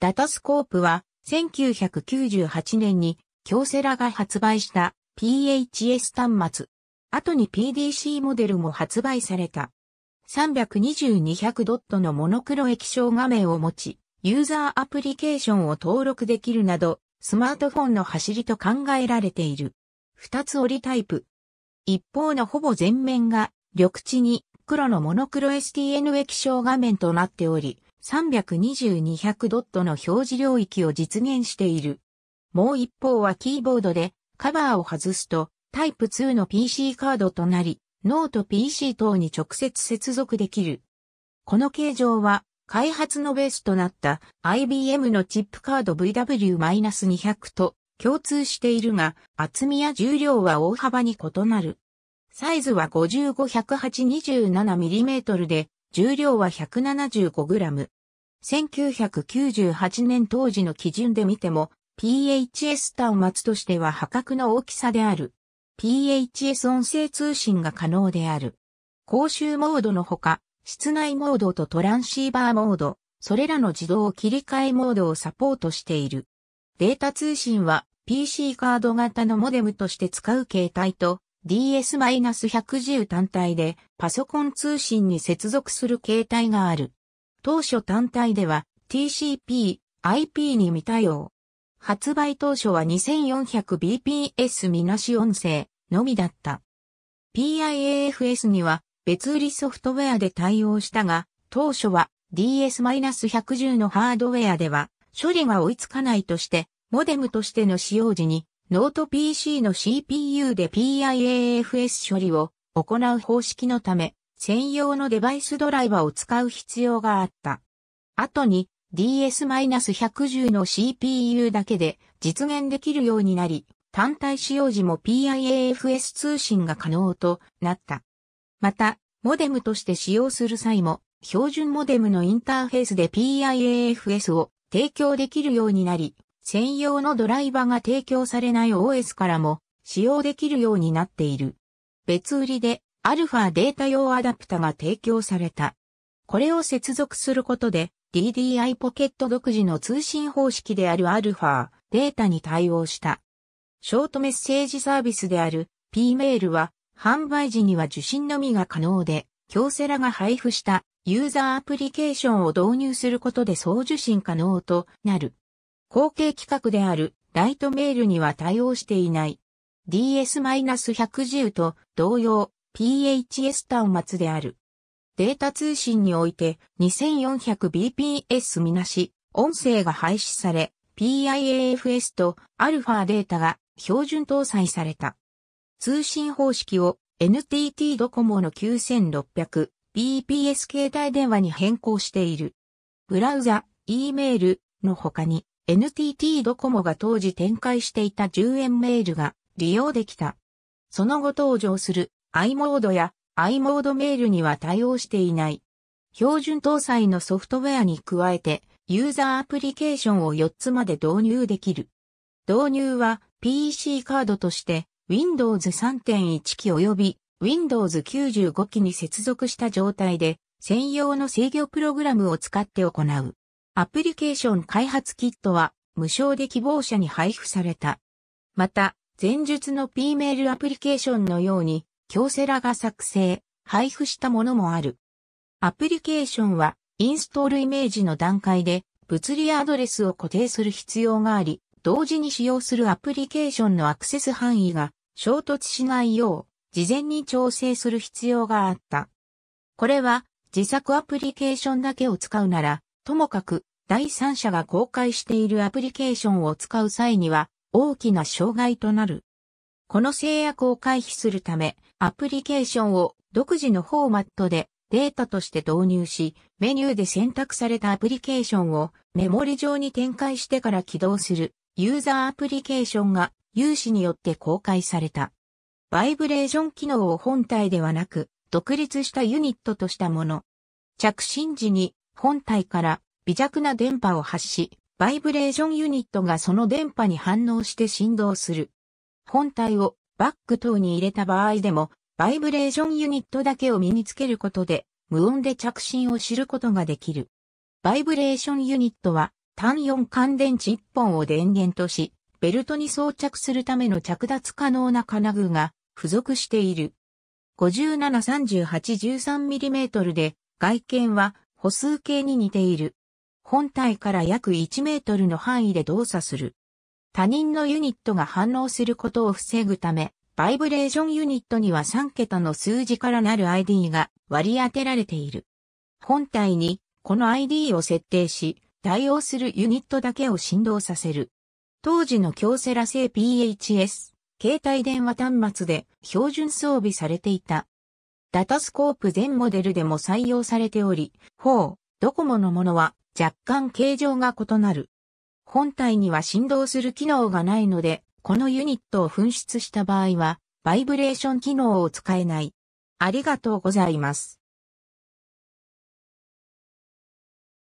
ダタスコープは1998年に京セラが発売した PHS 端末。後に PDC モデルも発売された。320-200ドットのモノクロ液晶画面を持ち、ユーザーアプリケーションを登録できるなど、スマートフォンの走りと考えられている。二つ折りタイプ。一方のほぼ全面が緑地に黒のモノクロ STN 液晶画面となっており、32200ドットの表示領域を実現している。もう一方はキーボードでカバーを外すとタイプ2の PC カードとなり、ノート PC 等に直接接続できる。この形状は開発のベースとなった IBM のチップカード VW-200 と共通しているが、厚みや重量は大幅に異なる。サイズは 55-108-27mm で、重量は 175g。1998年当時の基準で見ても、PHS 端末としては破格の大きさである。PHS 音声通信が可能である。公衆モードのほか、室内モードとトランシーバーモード、それらの自動切り替えモードをサポートしている。データ通信は PC カード型のモデムとして使う形態と DS-110 単体でパソコン通信に接続する形態がある。当初単体では TCP、IP に未対応。発売当初は 2400bps みなし音声のみだった。PIAFS には別売りソフトウェアで対応したが、当初は DS-110 のハードウェアでは処理が追いつかないとして、モデムとしての使用時にノート PC の CPU で PIAFS 処理を行う方式のため、専用のデバイスドライバーを使う必要があった。後に DS-110 の CPU だけで実現できるようになり、単体使用時も PIAFS 通信が可能となった。また、モデムとして使用する際も、標準モデムのインターフェースで PIAFS を提供できるようになり、専用のドライバが提供されない OS からも使用できるようになっている。別売りでアルファデータ用アダプタが提供された。これを接続することで DDI ポケット独自の通信方式であるアルファデータに対応した。ショートメッセージサービスである P メールは販売時には受信のみが可能で、京セラが配布したユーザーアプリケーションを導入することで送受信可能となる。後継規格であるライトメールには対応していない。DS-110 と同様 PHS 端末である。データ通信において 2400bps みなし、音声が廃止され、PIAFS と α データが標準搭載された。通信方式を NTT ドコモの 9600bps 携帯電話に変更している。ブラウザ、E メールの他に NTT ドコモが当時展開していた10円メールが利用できた。その後登場する i モードや i モードメールには対応していない。標準搭載のソフトウェアに加えてユーザーアプリケーションを4つまで導入できる。導入は PC カードとして Windows 3.1機及び Windows 95機に接続した状態で専用の制御プログラムを使って行う。アプリケーション開発キットは無償で希望者に配布された。また、前述の P メールアプリケーションのように、京セラが作成、配布したものもある。アプリケーションは、インストールイメージの段階で、物理アドレスを固定する必要があり、同時に使用するアプリケーションのアクセス範囲が衝突しないよう、事前に調整する必要があった。これは、自作アプリケーションだけを使うなら、ともかく、第三者が公開しているアプリケーションを使う際には、大きな障害となる。この制約を回避するため、アプリケーションを独自のフォーマットでデータとして導入し、メニューで選択されたアプリケーションをメモリ上に展開してから起動するユーザーアプリケーションが有志によって公開された。バイブレーション機能を本体ではなく、独立したユニットとしたもの。着信時に本体から微弱な電波を発し、バイブレーションユニットがその電波に反応して振動する。本体をバック等に入れた場合でも、バイブレーションユニットだけを身につけることで、無音で着信を知ることができる。バイブレーションユニットは、単4乾電池1本を電源とし、ベルトに装着するための着脱可能な金具が付属している。57-38-13mm で外見は歩数計に似ている。本体から約1メートルの範囲で動作する。他人のユニットが反応することを防ぐため、バイブレーションユニットには3桁の数字からなる ID が割り当てられている。本体にこの ID を設定し、対応するユニットだけを振動させる。当時の京セラ製 PHS、携帯電話端末で標準装備されていた。ダタスコープ全モデルでも採用されており、4、ドコモのものは若干形状が異なる。本体には振動する機能がないので、このユニットを紛失した場合は、バイブレーション機能を使えない。ありがとうございます。